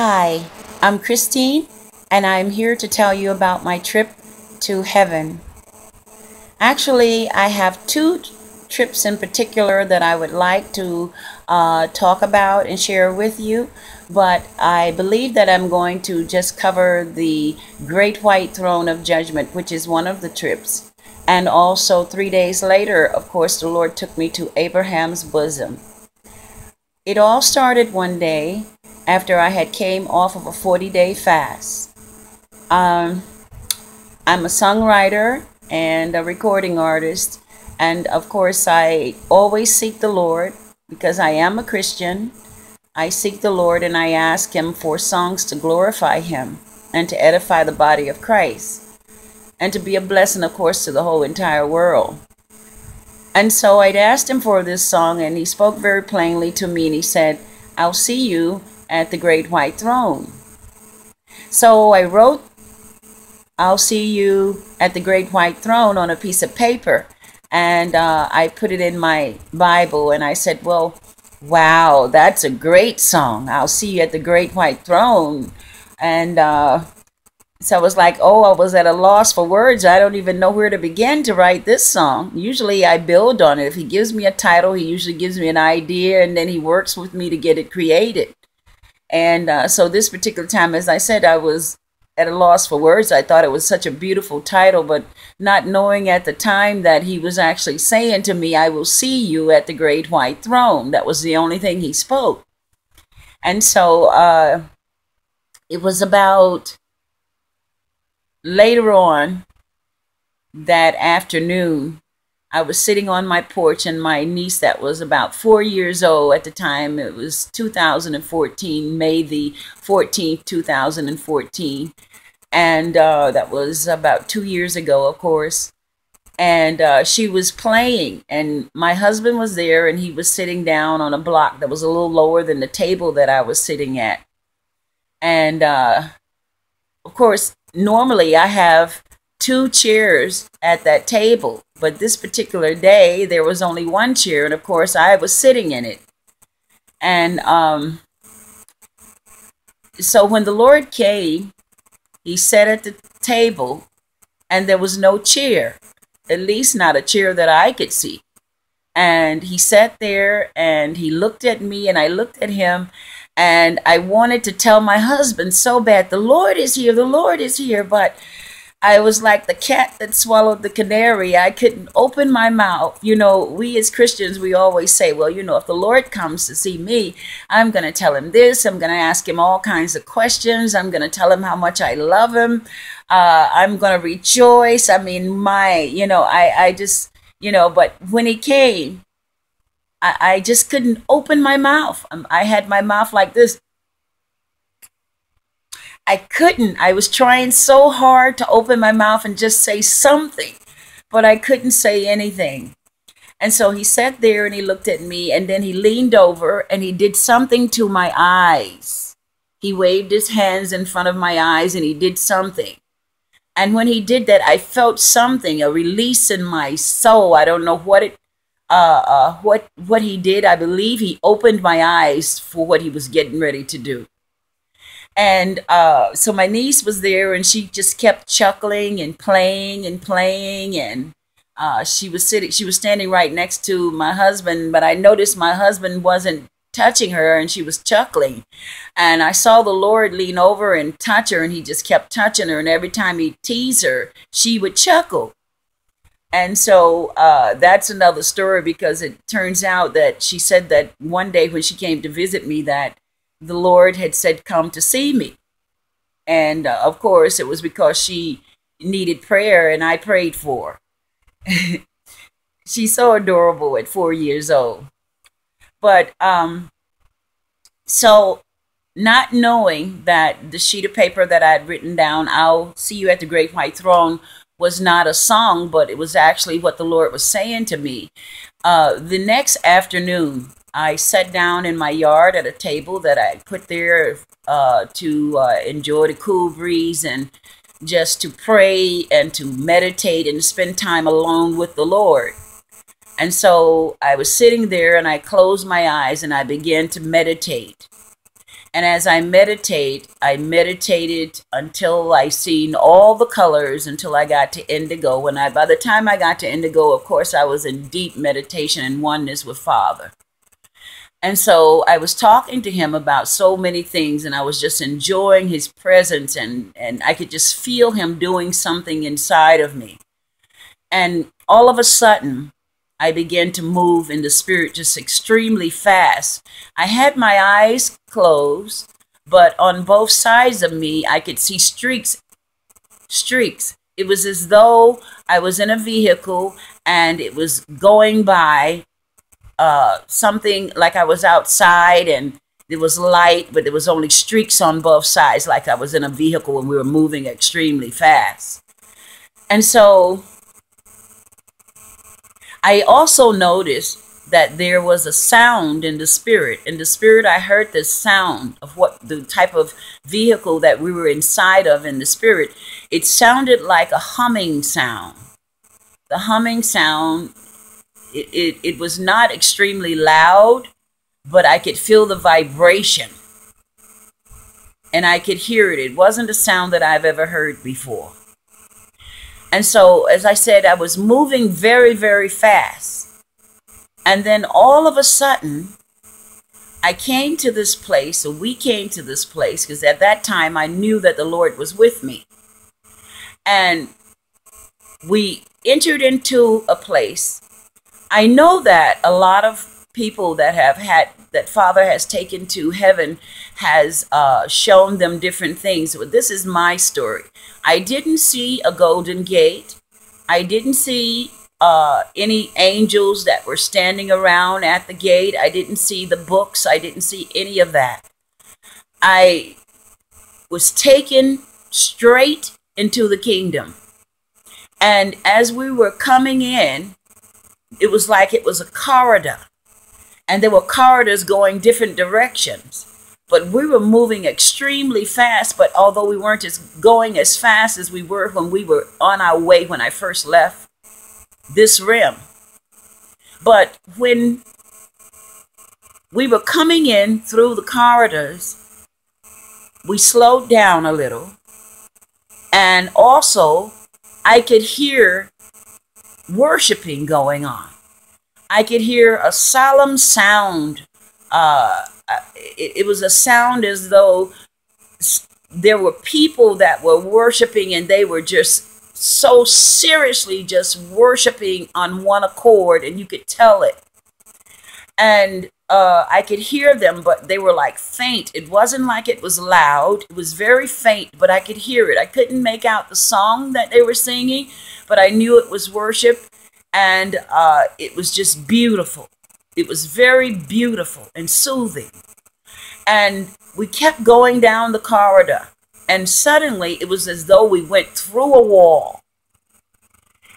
Hi, I'm Christine, and I'm here to tell you about my trip to heaven. Actually, I have two trips in particular that I would like to uh, talk about and share with you, but I believe that I'm going to just cover the Great White Throne of Judgment, which is one of the trips. And also, three days later, of course, the Lord took me to Abraham's bosom. It all started one day after I had came off of a 40 day fast. Um, I'm a songwriter and a recording artist, and of course, I always seek the Lord because I am a Christian. I seek the Lord and I ask Him for songs to glorify Him and to edify the body of Christ and to be a blessing, of course, to the whole entire world. And so I'd asked him for this song, and he spoke very plainly to me, and he said, I'll see you at the great white throne. So I wrote, I'll see you at the great white throne on a piece of paper. And uh, I put it in my Bible, and I said, Well, wow, that's a great song. I'll see you at the great white throne. And uh, so I was like, oh, I was at a loss for words. I don't even know where to begin to write this song. Usually I build on it. If he gives me a title, he usually gives me an idea and then he works with me to get it created. And uh, so this particular time, as I said, I was at a loss for words. I thought it was such a beautiful title, but not knowing at the time that he was actually saying to me, I will see you at the great white throne. That was the only thing he spoke. And so uh, it was about later on that afternoon, I was sitting on my porch, and my niece, that was about four years old at the time, it was 2014, May the 14th, 2014. And uh, that was about two years ago, of course. And uh, she was playing, and my husband was there, and he was sitting down on a block that was a little lower than the table that I was sitting at. And uh, of course, normally I have two chairs at that table, but this particular day there was only one chair, and of course I was sitting in it. And um, so when the Lord came, He sat at the table, and there was no chair, at least not a chair that I could see. And He sat there and He looked at me, and I looked at Him, and I wanted to tell my husband so bad, the Lord is here, the Lord is here. But I was like the cat that swallowed the canary. I couldn't open my mouth. You know, we as Christians, we always say, well, you know, if the Lord comes to see me, I'm going to tell him this. I'm going to ask him all kinds of questions. I'm going to tell him how much I love him. Uh, I'm going to rejoice. I mean, my, you know, I, I just, you know, but when he came, I, I just couldn't open my mouth. Um, I had my mouth like this. I couldn't. I was trying so hard to open my mouth and just say something, but I couldn't say anything. And so he sat there and he looked at me and then he leaned over and he did something to my eyes. He waved his hands in front of my eyes and he did something. And when he did that, I felt something, a release in my soul. I don't know what it uh, uh, what what he did, I believe he opened my eyes for what he was getting ready to do. And uh, so my niece was there, and she just kept chuckling and playing and playing, and uh, she was sitting, she was standing right next to my husband, but I noticed my husband wasn't touching her, and she was chuckling. And I saw the Lord lean over and touch her, and he just kept touching her, and every time he teased her, she would chuckle. And so uh, that's another story because it turns out that she said that one day when she came to visit me that the Lord had said, come to see me. And uh, of course, it was because she needed prayer and I prayed for her. She's so adorable at four years old. But um, so not knowing that the sheet of paper that I had written down, I'll see you at the great white throne, was not a song, but it was actually what the Lord was saying to me. Uh, the next afternoon, I sat down in my yard at a table that I put there uh, to uh, enjoy the cool breeze and just to pray and to meditate and spend time alone with the Lord. And so I was sitting there and I closed my eyes and I began to meditate. And as I meditate, I meditated until I seen all the colors until I got to indigo. When I by the time I got to indigo, of course I was in deep meditation and oneness with Father. And so I was talking to him about so many things and I was just enjoying his presence and, and I could just feel him doing something inside of me. And all of a sudden, I began to move in the spirit just extremely fast. I had my eyes closed, but on both sides of me, I could see streaks. Streaks. It was as though I was in a vehicle and it was going by uh, something like I was outside and there was light, but there was only streaks on both sides, like I was in a vehicle and we were moving extremely fast. And so I also noticed that there was a sound in the spirit. In the spirit, I heard this sound of what the type of vehicle that we were inside of in the spirit. It sounded like a humming sound. The humming sound, it, it, it was not extremely loud, but I could feel the vibration and I could hear it. It wasn't a sound that I've ever heard before. And so, as I said, I was moving very, very fast. And then all of a sudden, I came to this place, or we came to this place, because at that time I knew that the Lord was with me. And we entered into a place. I know that a lot of people that have had that Father has taken to heaven has uh, shown them different things. But this is my story. I didn't see a golden gate. I didn't see uh, any angels that were standing around at the gate. I didn't see the books. I didn't see any of that. I was taken straight into the kingdom. And as we were coming in, it was like it was a corridor and there were corridors going different directions. But we were moving extremely fast. But although we weren't as going as fast as we were when we were on our way when I first left this rim, but when we were coming in through the corridors, we slowed down a little. And also, I could hear worshiping going on. I could hear a solemn sound. Uh, uh, it, it was a sound as though there were people that were worshiping and they were just so seriously just worshiping on one accord and you could tell it and uh, i could hear them but they were like faint it wasn't like it was loud it was very faint but i could hear it i couldn't make out the song that they were singing but i knew it was worship and uh, it was just beautiful. It was very beautiful and soothing. And we kept going down the corridor, and suddenly it was as though we went through a wall.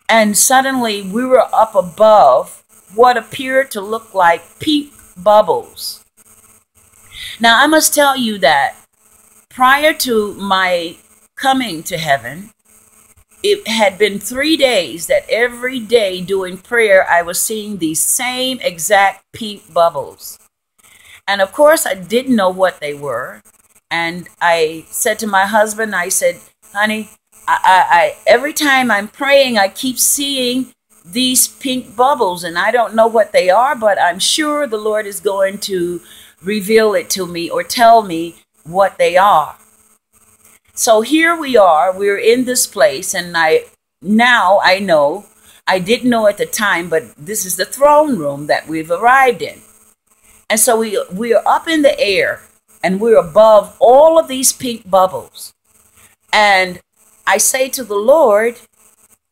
And suddenly we were up above what appeared to look like pink bubbles. Now, I must tell you that prior to my coming to heaven, it had been three days that every day doing prayer, I was seeing these same exact pink bubbles. And of course, I didn't know what they were. And I said to my husband, I said, honey, I, I, I every time I'm praying, I keep seeing these pink bubbles, and I don't know what they are, but I'm sure the Lord is going to reveal it to me or tell me what they are. So here we are, we're in this place, and I now I know, I didn't know at the time, but this is the throne room that we've arrived in. And so we we are up in the air and we're above all of these pink bubbles. And I say to the Lord,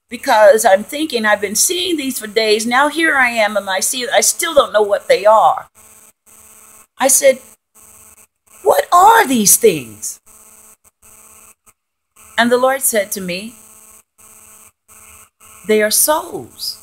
because I'm thinking I've been seeing these for days. Now here I am and I see I still don't know what they are. I said, What are these things? And the Lord said to me, They are souls.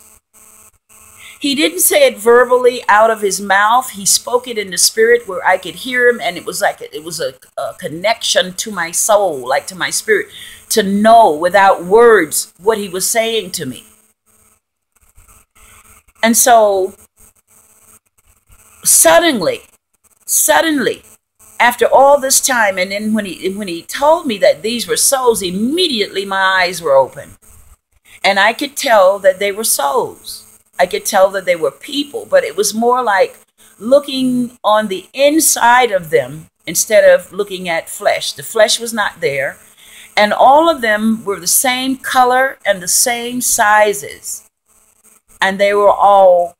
He didn't say it verbally out of his mouth. He spoke it in the spirit where I could hear him, and it was like it was a, a connection to my soul, like to my spirit, to know without words what he was saying to me. And so, suddenly, suddenly, after all this time, and then when he when he told me that these were souls, immediately my eyes were open, and I could tell that they were souls. I could tell that they were people, but it was more like looking on the inside of them instead of looking at flesh. The flesh was not there, and all of them were the same color and the same sizes, and they were all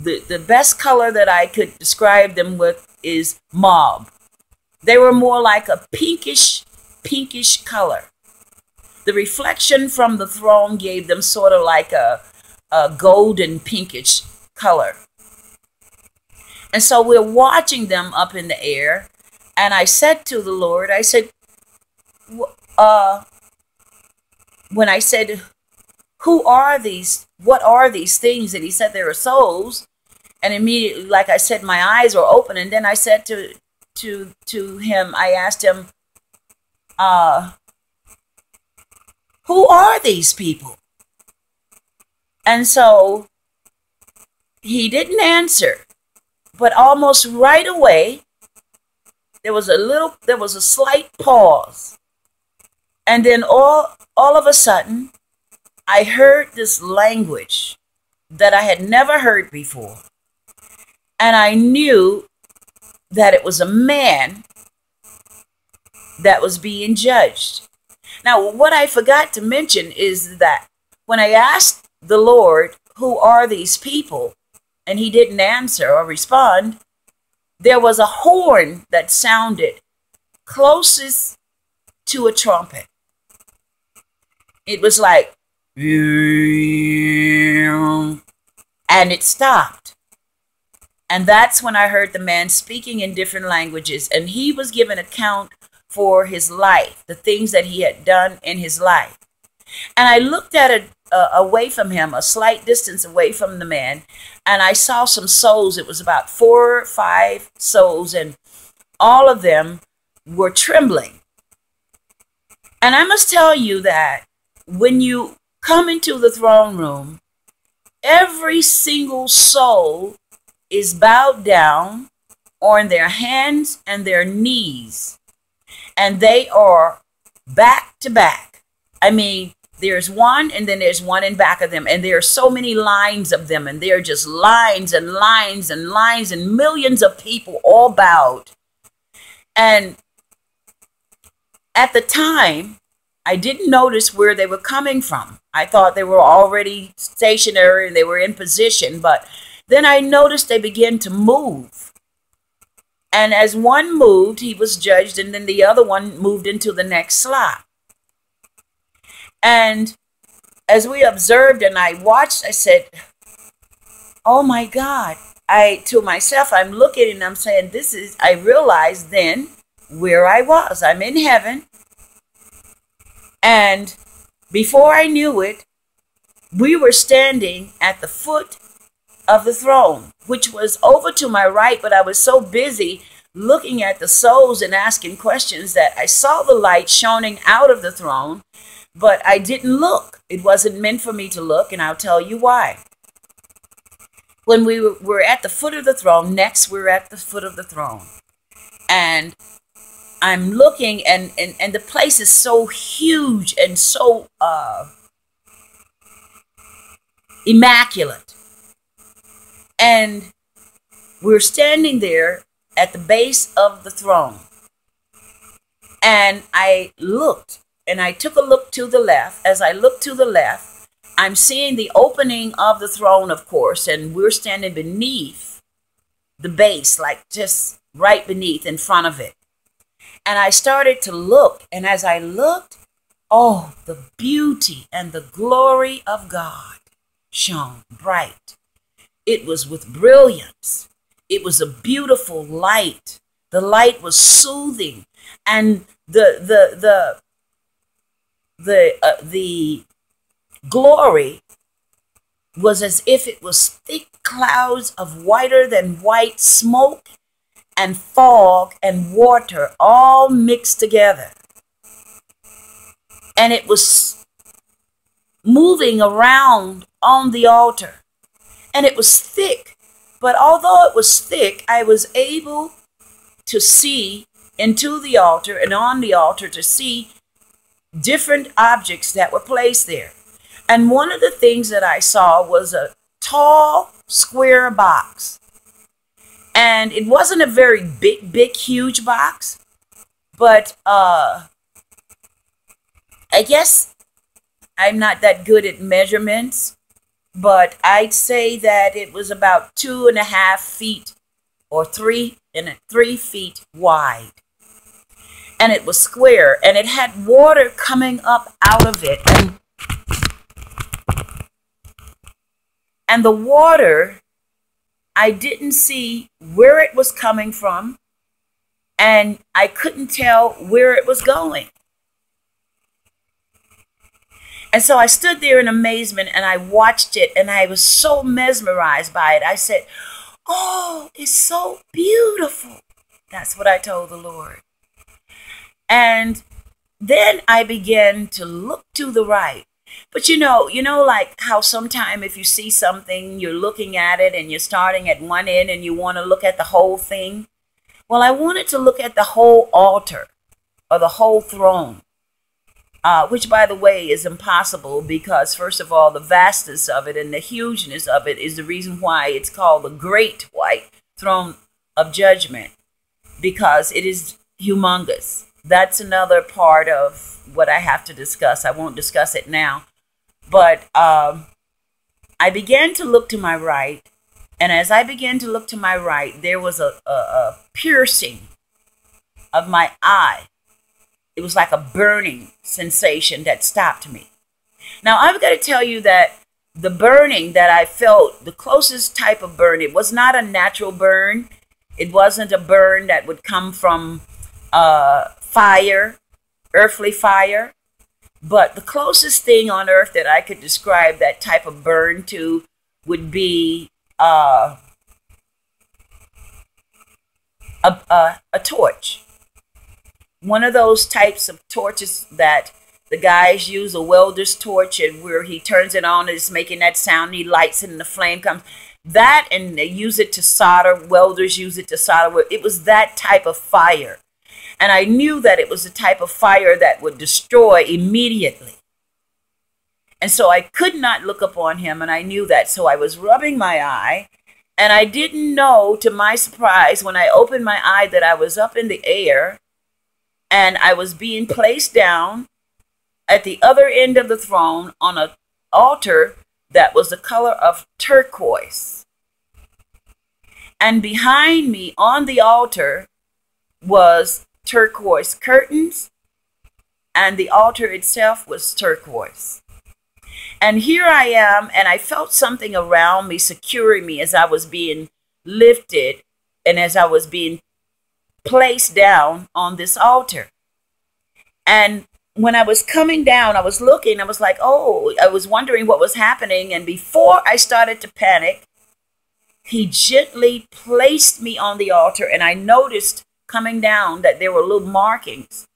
the the best color that I could describe them with is mauve they were more like a pinkish, pinkish color. The reflection from the throne gave them sort of like a, a golden pinkish color. And so we're watching them up in the air. And I said to the Lord, I said, uh, when I said, Who are these? What are these things? And he said, There are souls. And immediately, like I said, my eyes were open. And then I said to, to to him, I asked him, uh, who are these people? And so he didn't answer, but almost right away, there was a little, there was a slight pause. And then all, all of a sudden, I heard this language that I had never heard before. And I knew that it was a man that was being judged. Now, what I forgot to mention is that when I asked the Lord, Who are these people? and he didn't answer or respond, there was a horn that sounded closest to a trumpet. It was like, and it stopped. And that's when I heard the man speaking in different languages, and he was given account for his life, the things that he had done in his life. And I looked at it uh, away from him, a slight distance away from the man, and I saw some souls. It was about four or five souls, and all of them were trembling. And I must tell you that when you come into the throne room, every single soul is bowed down on their hands and their knees, and they are back to back. I mean, there's one and then there's one in back of them. And there are so many lines of them. And they're just lines and lines and lines. And millions of people all bowed. And at the time i didn't notice where they were coming from i thought they were already stationary and they were in position but then I noticed they began to move. And as one moved, he was judged, and then the other one moved into the next slot. And as we observed and I watched, I said, Oh my God. I to myself, I'm looking and I'm saying, This is I realized then where I was. I'm in heaven. And before I knew it, we were standing at the foot of the throne, which was over to my right, but I was so busy looking at the souls and asking questions that I saw the light shining out of the throne, but I didn't look. It wasn't meant for me to look, and I'll tell you why. When we were at the foot of the throne, next we're at the foot of the throne. And I'm looking, and, and, and the place is so huge and so uh, immaculate and we're standing there at the base of the throne. And I looked and I took a look to the left. As I looked to the left, I'm seeing the opening of the throne, of course, and we're standing beneath the base, like just right beneath in front of it. And I started to look, and as I looked, oh, the beauty and the glory of God shone bright it was with brilliance. It was a beautiful light. The light was soothing, and the the the the uh, the glory was as if it was thick clouds of whiter than white smoke and fog and water all mixed together. And it was moving around on the altar and it was thick. But although it was thick, I was able to see into the altar and on the altar to see different objects that were placed there. And one of the things that I saw was a tall square box. And it wasn't a very big, big, huge box, but uh, I guess I'm not that good at measurements, but I'd say that it was about two and a half feet or three and three feet wide. And it was square and it had water coming up out of it. And, and the water, I didn't see where it was coming from and I couldn't tell where it was going. And so I stood there in amazement and I watched it and I was so mesmerized by it. I said, Oh, it's so beautiful. That's what I told the Lord. And then I began to look to the right. But you know, you know, like how sometimes if you see something, you're looking at it and you're starting at one end and you want to look at the whole thing. Well, I wanted to look at the whole altar or the whole throne uh, which, by the way, is impossible because, first of all, the vastness of it and the hugeness of it is the reason why it's called the Great White Throne of Judgment because it is humongous. That's another part of what I have to discuss. I won't discuss it now. But um, I began to look to my right, and as I began to look to my right, there was a, a, a piercing of my eye it was like a burning sensation that stopped me. Now, I've got to tell you that the burning that I felt, the closest type of burn, it was not a natural burn. It wasn't a burn that would come from uh, fire, earthly fire. But the closest thing on earth that I could describe that type of burn to would be uh, a, a, a torch. One of those types of torches that the guys use a welder's torch and where he turns it on and it's making that sound he lights it and the flame comes. That and they use it to solder welders use it to solder it was that type of fire and i knew that it was the type of fire that would destroy immediately and so i could not look upon him and i knew that so i was rubbing my eye and i didn't know to my surprise when i opened my eye that i was up in the air and I was being placed down at the other end of the throne on an altar that was the color of turquoise. And behind me on the altar was turquoise curtains, and the altar itself was turquoise. And here I am, and I felt something around me securing me as I was being lifted and as I was being placed down on this altar. And when I was coming down, I was looking, I was like, oh, I was wondering what was happening. And before I started to panic, he gently placed me on the altar, and I noticed coming down that there were little markings.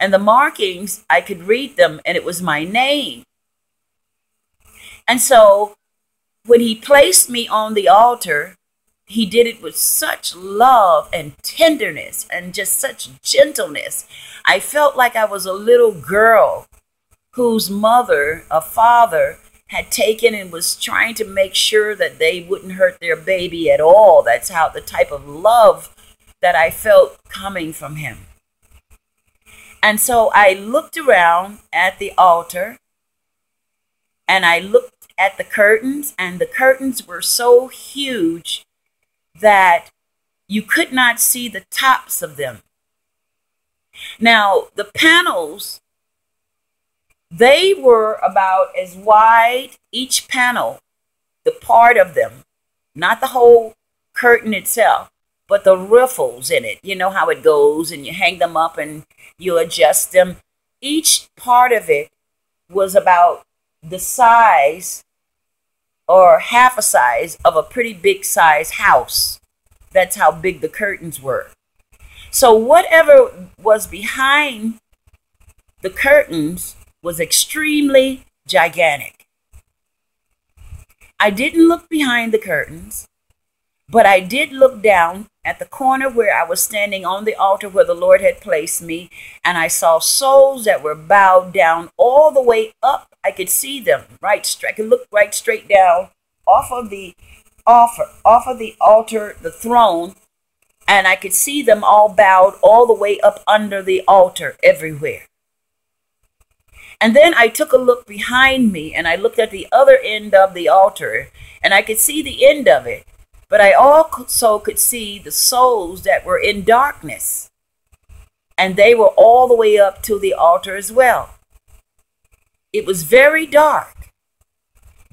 And the markings, I could read them, and it was my name. And so when he placed me on the altar, he did it with such love and tenderness and just such gentleness. I felt like I was a little girl whose mother, a father, had taken and was trying to make sure that they wouldn't hurt their baby at all. That's how the type of love that I felt coming from him. And so I looked around at the altar and I looked at the curtains, and the curtains were so huge that you could not see the tops of them. Now, the panels, they were about as wide, each panel, the part of them, not the whole curtain itself, but the ruffles in it. You know how it goes, and you hang them up and you adjust them. Each part of it was about the size or half a size of a pretty big size house. That's how big the curtains were. So whatever was behind the curtains was extremely gigantic. I didn't look behind the curtains. But I did look down at the corner where I was standing on the altar where the Lord had placed me, and I saw souls that were bowed down all the way up. I could see them right straight. I could look right straight down off of the offer, off of the altar, the throne, and I could see them all bowed all the way up under the altar everywhere. And then I took a look behind me and I looked at the other end of the altar and I could see the end of it. But I also could see the souls that were in darkness. And they were all the way up to the altar as well. It was very dark,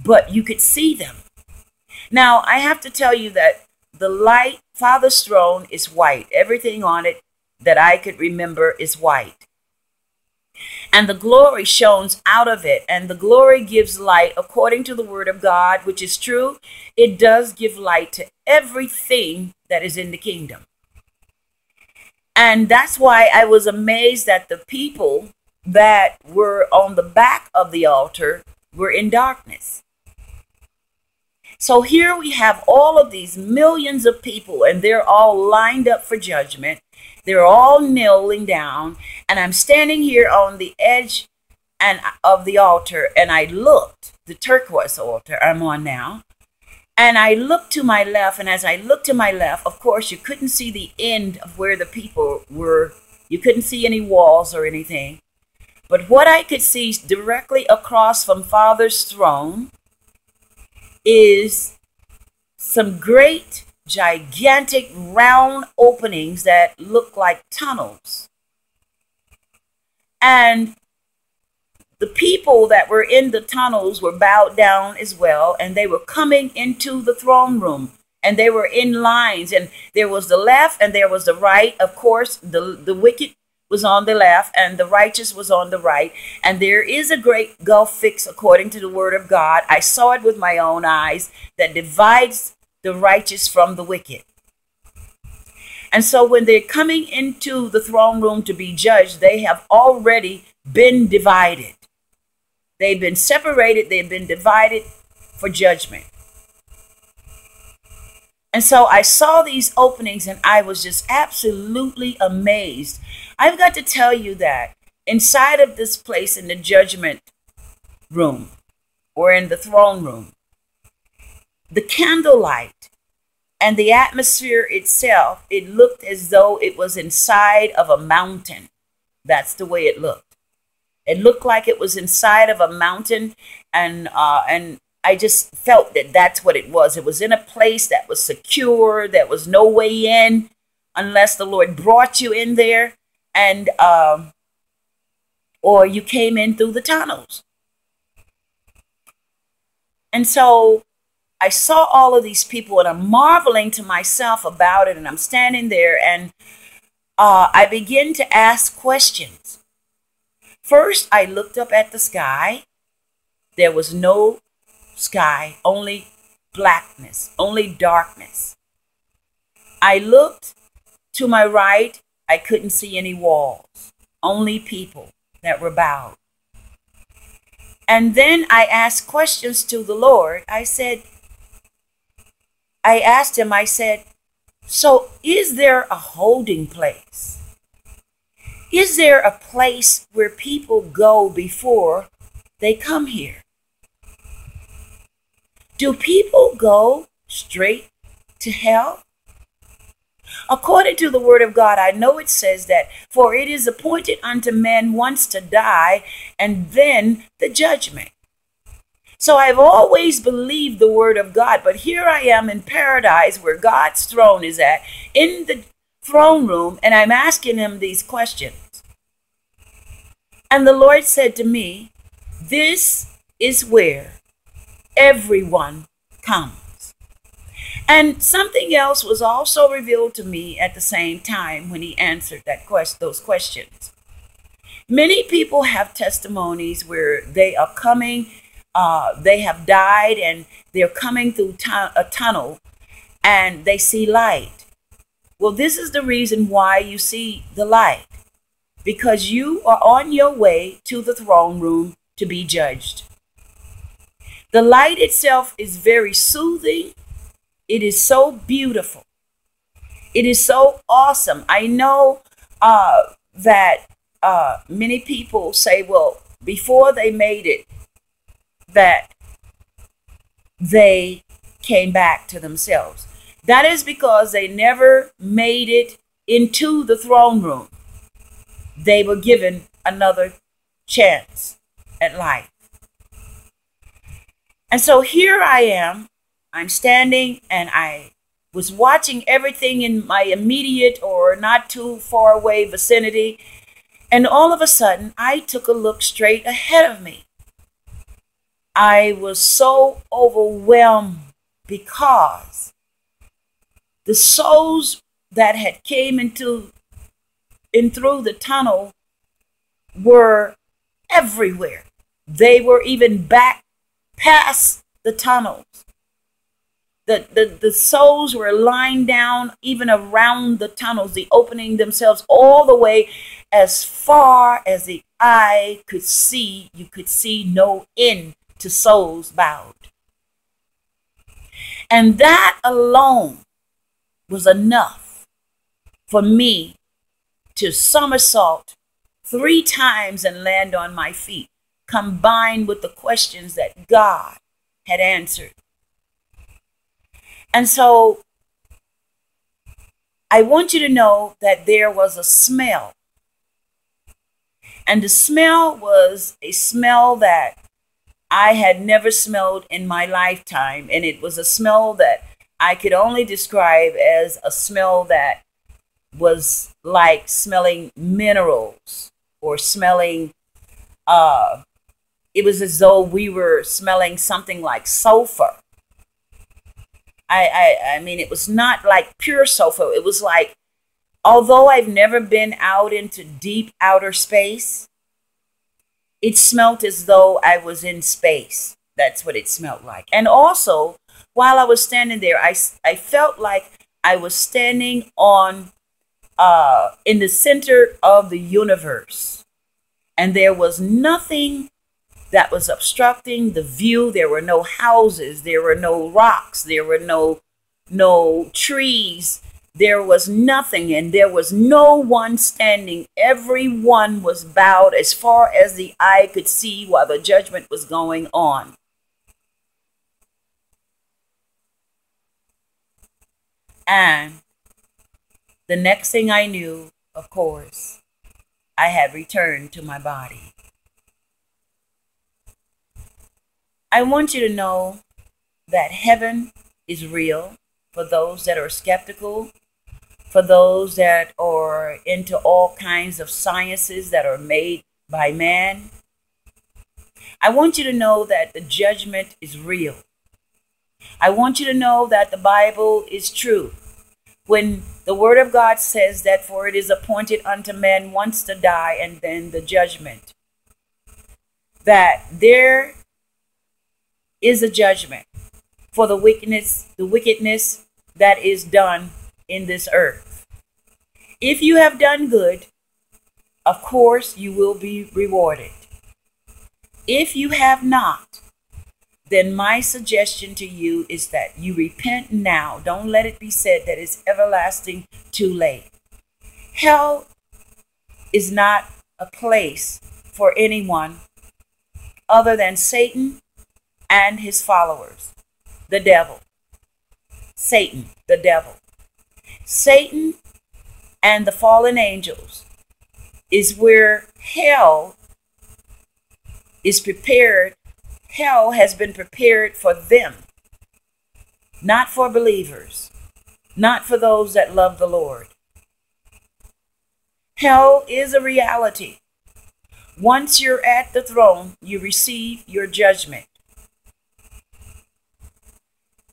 but you could see them. Now, I have to tell you that the light, Father's throne, is white. Everything on it that I could remember is white and the glory shines out of it. And the glory gives light according to the word of God, which is true. It does give light to everything that is in the kingdom. And that's why I was amazed that the people that were on the back of the altar were in darkness. So here we have all of these millions of people, and they're all lined up for judgment. They're all kneeling down, and I'm standing here on the edge and of the altar, and I looked the turquoise altar I'm on now, and I looked to my left, and as I looked to my left, of course, you couldn't see the end of where the people were. You couldn't see any walls or anything. But what I could see directly across from Father's throne is some great gigantic round openings that look like tunnels. And the people that were in the tunnels were bowed down as well, and they were coming into the throne room. And they were in lines, and there was the left and there was the right. Of course, the, the wicked was on the left and the righteous was on the right. And there is a great gulf fix according to the word of God. I saw it with my own eyes that divides the righteous from the wicked. And so when they're coming into the throne room to be judged, they have already been divided. They've been separated, they've been divided for judgment. And so I saw these openings and I was just absolutely amazed. I've got to tell you that inside of this place in the judgment room or in the throne room, the candlelight and the atmosphere itself, it looked as though it was inside of a mountain. That's the way it looked. It looked like it was inside of a mountain, and uh, and I just felt that that's what it was. It was in a place that was secure. There was no way in unless the Lord brought you in there, and um, or you came in through the tunnels. And so I saw all of these people and I'm marveling to myself about it. And I'm standing there and uh, I begin to ask questions. First, I looked up at the sky. There was no sky, only blackness, only darkness. I looked to my right. I couldn't see any walls, only people that were bowed. And then I asked questions to the Lord. I said, I asked him, I said, So is there a holding place? Is there a place where people go before they come here? Do people go straight to hell? According to the word of God, I know it says that, for it is appointed unto men once to die, and then the judgment. So I've always believed the word of God, but here I am in paradise where God's throne is at, in the throne room, and I'm asking him these questions. And the Lord said to me, This is where everyone comes. And something else was also revealed to me at the same time when he answered that quest those questions. Many people have testimonies where they are coming uh, they have died and they're coming through tu- a tunnel and they see light. Well, this is the reason why you see the light because you are on your way to the throne room to be judged. The light itself is very soothing It is so beautiful. It is so awesome. I know uh, that uh, many people say, well, before they made it, that they came back to themselves. That is because they never made it into the throne room. They were given another chance at life. And so here I am. I'm standing and I was watching everything in my immediate or not too far away vicinity. And all of a sudden, I took a look straight ahead of me. I was so overwhelmed because the souls that had came into in through the tunnel were everywhere. They were even back past the tunnels. The, the, the souls were lying down even around the tunnels, the opening themselves all the way as far as the eye could see. You could see no end to souls bowed. And that alone was enough for me to somersault three times and land on my feet, combined with the questions that God had answered. And so I want you to know that there was a smell. And the smell was a smell that I had never smelled in my lifetime. And it was a smell that I could only describe as a smell that was like smelling minerals or smelling, uh, it was as though we were smelling something like sulfur. I, I, I mean, it was not like pure sulfur. It was like, although I've never been out into deep outer space, it smelt as though I was in space. That's what it smelled like. And also, while I was standing there, I, I felt like I was standing on uh, in the center of the universe. And there was nothing that was obstructing the view. There were no houses, there were no rocks, there were no no trees, there was nothing, and there was no one standing. Everyone was bowed as far as the eye could see while the judgment was going on. And the next thing I knew, of course, I had returned to my body. I want you to know that heaven is real for those that are skeptical for those that are into all kinds of sciences that are made by man. I want you to know that the judgment is real. I want you to know that the Bible is true. When the Word of God says that, for it is appointed unto men once to die and then the judgment, that there is a judgment for the wickedness, the wickedness that is done in this earth. If you have done good, of course you will be rewarded. If you have not, then my suggestion to you is that you repent now. Don't let it be said that it's everlasting too late. Hell is not a place for anyone other than Satan and his followers, the devil. Satan, the devil. Satan and the fallen angels is where hell is prepared. Hell has been prepared for them, not for believers, not for those that love the Lord. Hell is a reality. Once you're at the throne, you receive your judgment.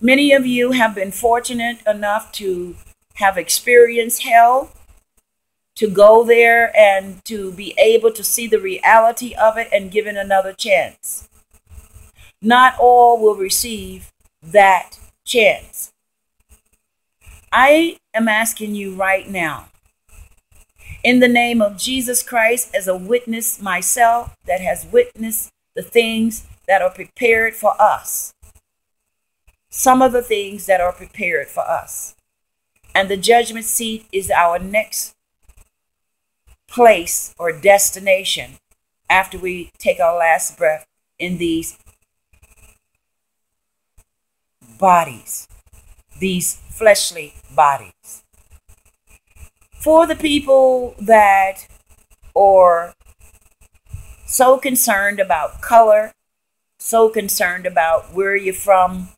Many of you have been fortunate enough to have experienced hell, to go there and to be able to see the reality of it and given another chance. Not all will receive that chance. I am asking you right now, in the name of Jesus Christ, as a witness myself that has witnessed the things that are prepared for us. some of the things that are prepared for us. And the judgment seat is our next place or destination after we take our last breath in these bodies, these fleshly bodies. For the people that are so concerned about color, so concerned about where you're from,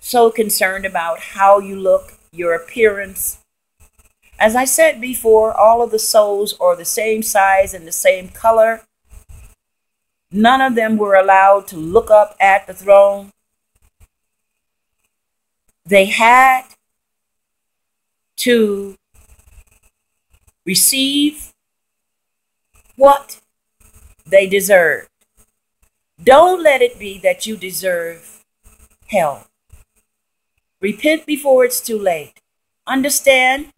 so concerned about how you look, your appearance. As I said before, all of the souls are the same size and the same color. None of them were allowed to look up at the throne. They had to receive what they deserved. Don't let it be that you deserve hell. Repent before it's too late. Understand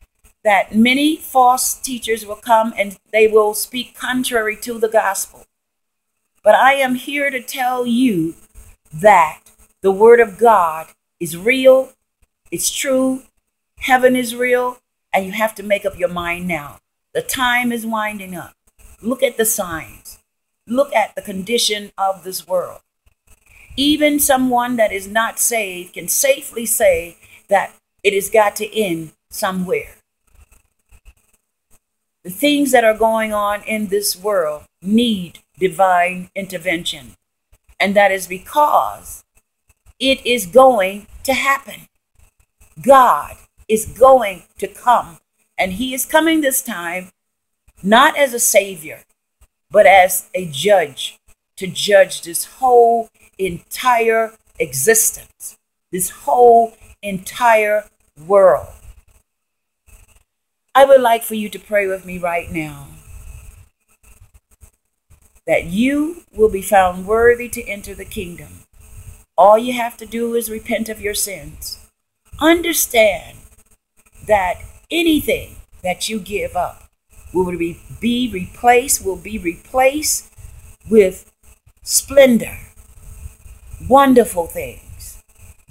that many false teachers will come and they will speak contrary to the gospel. But I am here to tell you that the Word of God is real, it's true, heaven is real, and you have to make up your mind now. The time is winding up. Look at the signs, look at the condition of this world. Even someone that is not saved can safely say that it has got to end somewhere. The things that are going on in this world need divine intervention. And that is because it is going to happen. God is going to come, and He is coming this time not as a savior, but as a judge to judge this whole entire existence, this whole entire world. I would like for you to pray with me right now that you will be found worthy to enter the kingdom. All you have to do is repent of your sins. Understand that anything that you give up will be, be replaced, will be replaced with splendor, wonderful things,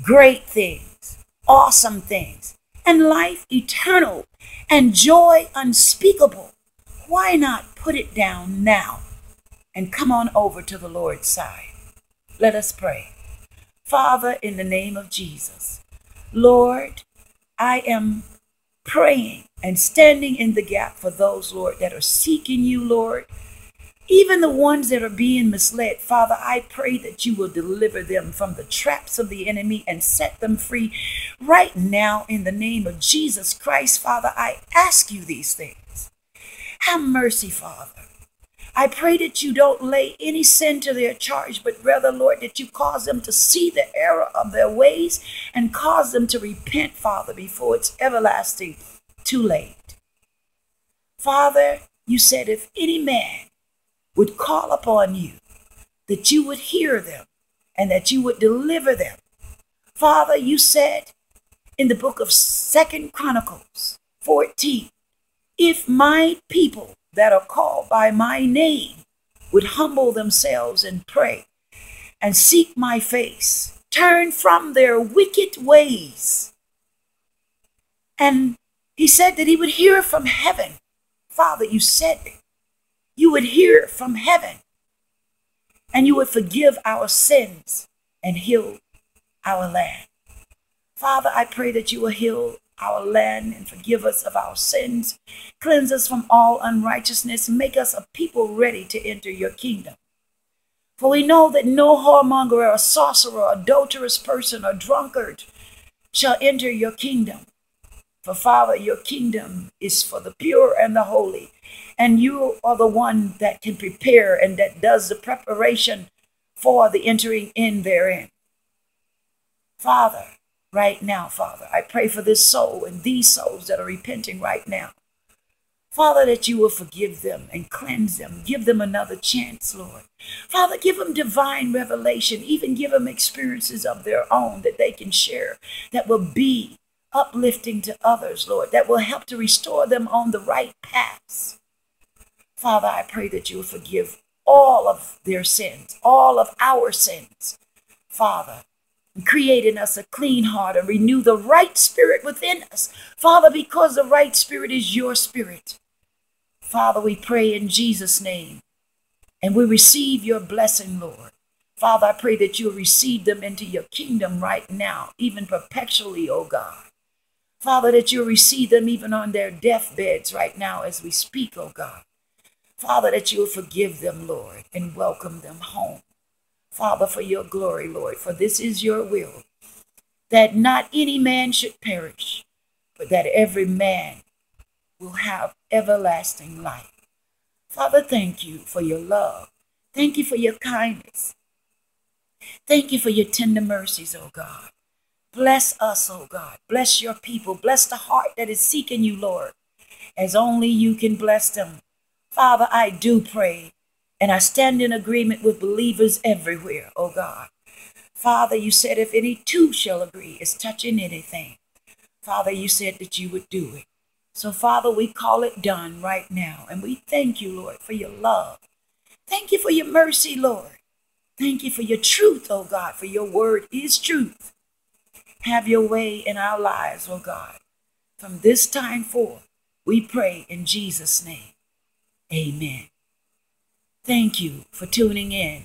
great things, awesome things, and life eternal and joy unspeakable. Why not put it down now? and come on over to the Lord's side. Let us pray. Father, in the name of Jesus, Lord, I am praying and standing in the gap for those, Lord, that are seeking you, Lord. Even the ones that are being misled, Father, I pray that you will deliver them from the traps of the enemy and set them free right now in the name of Jesus Christ. Father, I ask you these things. Have mercy, Father. I pray that you don't lay any sin to their charge, but rather, Lord, that you cause them to see the error of their ways and cause them to repent, Father, before it's everlasting too late. Father, you said if any man would call upon you, that you would hear them and that you would deliver them. Father, you said in the book of Second Chronicles 14, if my people that are called by my name would humble themselves and pray and seek my face, turn from their wicked ways. And he said that he would hear from heaven. Father, you said it. You would hear from heaven and you would forgive our sins and heal our land. Father, I pray that you will heal our land and forgive us of our sins. Cleanse us from all unrighteousness. Make us a people ready to enter your kingdom. For we know that no whoremonger or sorcerer or adulterous person or drunkard shall enter your kingdom. For Father, your kingdom is for the pure and the holy. And you are the one that can prepare and that does the preparation for the entering in therein. Father, right now, Father. I pray for this soul and these souls that are repenting right now. Father, that you will forgive them and cleanse them. Give them another chance, Lord. Father, give them divine revelation. Even give them experiences of their own that they can share that will be uplifting to others, Lord, that will help to restore them on the right paths. Father, I pray that you will forgive all of their sins, all of our sins. Father, create in us a clean heart and renew the right spirit within us. Father, because the right spirit is your spirit. Father, we pray in Jesus' name and we receive your blessing, Lord. Father, I pray that you'll receive them into your kingdom right now, even perpetually, O oh God. Father, that you'll receive them even on their deathbeds right now as we speak, O oh God. Father, that you'll forgive them, Lord, and welcome them home. Father, for your glory, Lord, for this is your will, that not any man should perish, but that every man will have everlasting life. Father, thank you for your love. Thank you for your kindness. Thank you for your tender mercies, O oh God. Bless us, O oh God. Bless your people. Bless the heart that is seeking you, Lord, as only you can bless them. Father, I do pray, and I stand in agreement with believers everywhere, O oh God. Father, you said if any two shall agree is touching anything, Father, you said that you would do it. So, Father, we call it done right now. And we thank you, Lord, for your love. Thank you for your mercy, Lord. Thank you for your truth, oh God, for your word is truth. Have your way in our lives, oh God. From this time forth, we pray in Jesus' name. Amen. Thank you for tuning in.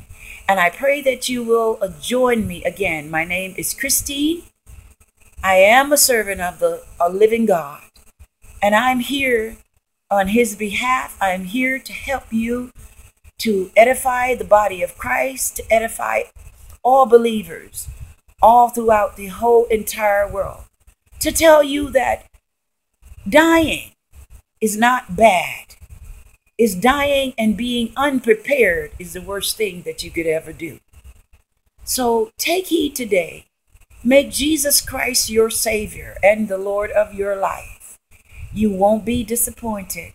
And I pray that you will join me again. My name is Christine. I am a servant of the a living God. And I'm here on his behalf. I'm here to help you to edify the body of Christ, to edify all believers all throughout the whole entire world. To tell you that dying is not bad. Is dying and being unprepared is the worst thing that you could ever do. So take heed today. Make Jesus Christ your Savior and the Lord of your life. You won't be disappointed.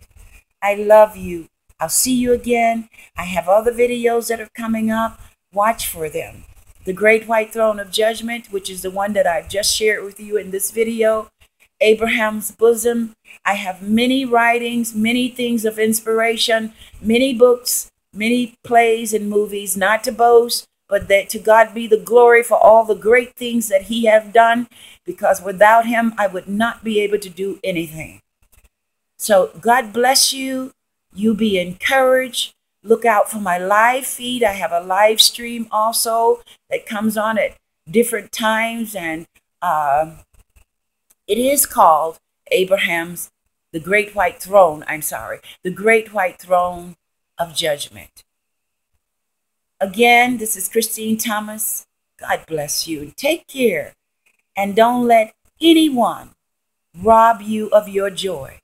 I love you. I'll see you again. I have other videos that are coming up. Watch for them. The Great White Throne of Judgment, which is the one that I've just shared with you in this video. Abraham's bosom. I have many writings, many things of inspiration, many books, many plays and movies, not to boast, but that to God be the glory for all the great things that he have done, because without him, I would not be able to do anything. So God bless you. You be encouraged. Look out for my live feed. I have a live stream also that comes on at different times, and uh, it is called Abraham's the Great White Throne. I'm sorry, the Great White Throne of Judgment. Again, this is Christine Thomas. God bless you. Take care and don't let anyone rob you of your joy.